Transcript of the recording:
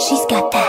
She's got that.